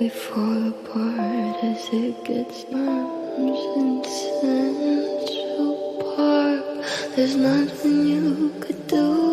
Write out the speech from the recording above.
We fall apart as it gets numbs in Central Park. There's nothing you could do.